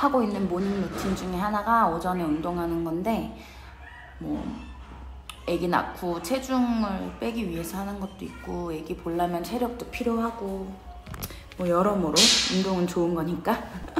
하고 있는 morning routine 중에 하나가 오전에 운동하는 건데 뭐 아기 낳고 체중을 빼기 위해서 하는 것도 있고 아기 보려면 체력도 필요하고 뭐 여러모로 운동은 좋은 거니까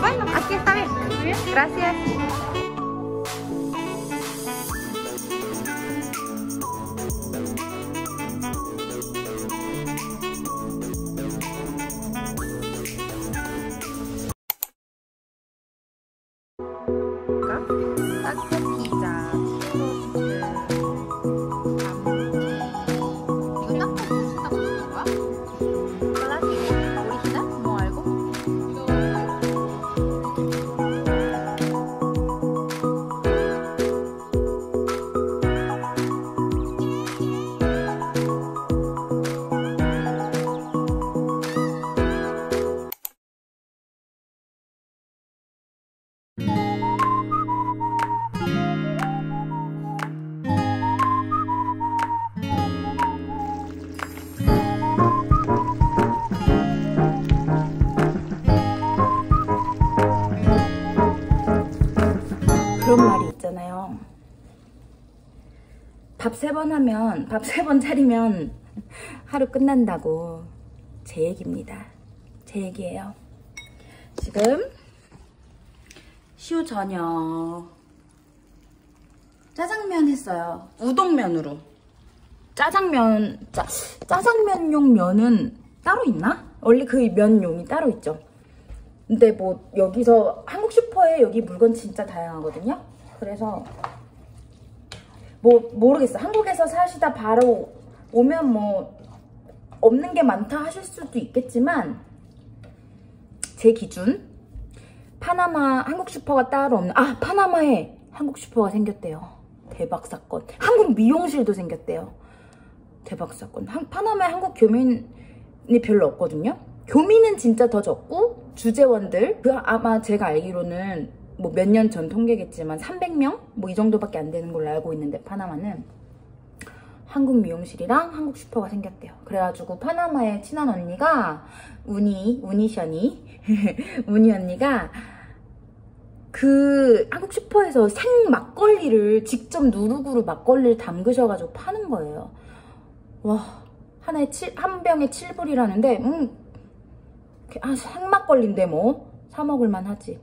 Bueno, aquí está bien. Gracias. 밥 세 번 하면, 밥 세 번 차리면 하루 끝난다고. 제 얘기입니다. 제 얘기예요. 지금 시우 저녁 짜장면 했어요. 우동면으로. 짜장면, 짜, 짜장면용 면은 따로 있나? 원래 그 면용이 따로 있죠. 근데 뭐 여기서 한국 슈퍼에 여기 물건 진짜 다양하거든요. 그래서 뭐 모르겠어. 한국에서 사시다 바로 오면 뭐 없는 게 많다 하실 수도 있겠지만 제 기준 파나마 한국 슈퍼가 따로 없는 아 파나마에 한국 슈퍼가 생겼대요. 대박 사건. 한국 미용실도 생겼대요. 대박 사건. 한, 파나마에 한국 교민이 별로 없거든요. 교민은 진짜 더 적고 주재원들 그 아마 제가 알기로는 뭐 몇 년 전 통계겠지만 300명 뭐 이 정도밖에 안 되는 걸로 알고 있는데 파나마는 한국 미용실이랑 한국 슈퍼가 생겼대요. 그래가지고 파나마의 친한 언니가 우니 우니션이 우니 언니가 그 한국 슈퍼에서 생 막걸리를 직접 누룩으로 막걸리를 담그셔가지고 파는 거예요. 와 하나에 7, 한 병에 7불이라는데 음 아, 생막걸리인데 뭐 사 먹을만 하지.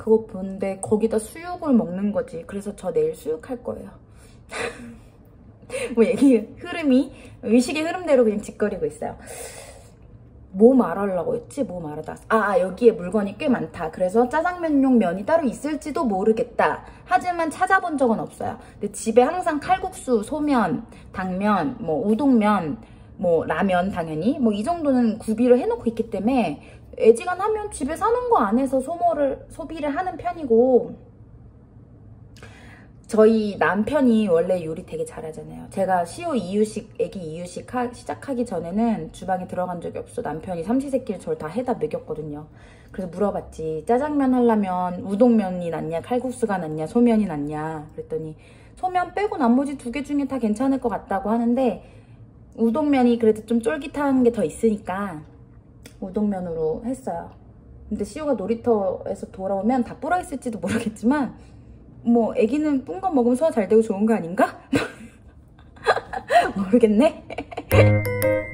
그거 보는데 거기다 수육을 먹는 거지. 그래서 저 내일 수육할 거예요. 뭐 얘기 흐름이 의식의 흐름대로 그냥 짓거리고 있어요. 뭐 말하려고 했지? 뭐 말하다. 아, 여기에 물건이 꽤 많다. 그래서 짜장면용 면이 따로 있을지도 모르겠다. 하지만 찾아본 적은 없어요. 근데 집에 항상 칼국수, 소면, 당면, 뭐 우동면, 뭐 라면 당연히 뭐 이 정도는 구비를 해놓고 있기 때문에 애지간하면 집에 사는 거 안에서 소모를 소비를 하는 편이고 저희 남편이 원래 요리 되게 잘하잖아요. 제가 시호 이유식, 애기 이유식 하, 시작하기 전에는 주방에 들어간 적이 없어. 남편이 삼시세끼를 저를 다 해다 먹였거든요. 그래서 물어봤지. 짜장면 하려면 우동면이 낫냐, 칼국수가 낫냐, 소면이 낫냐. 그랬더니 소면 빼고 나머지 두 개 중에 다 괜찮을 것 같다고 하는데 우동면이 그래도 좀 쫄깃한 게 더 있으니까 우동면으로 했어요. 근데 시우가 놀이터에서 돌아오면 다 뿌라 있을지도 모르겠지만 뭐 애기는 뿐 건 먹으면 소화 잘 되고 좋은 거 아닌가? 모르겠네.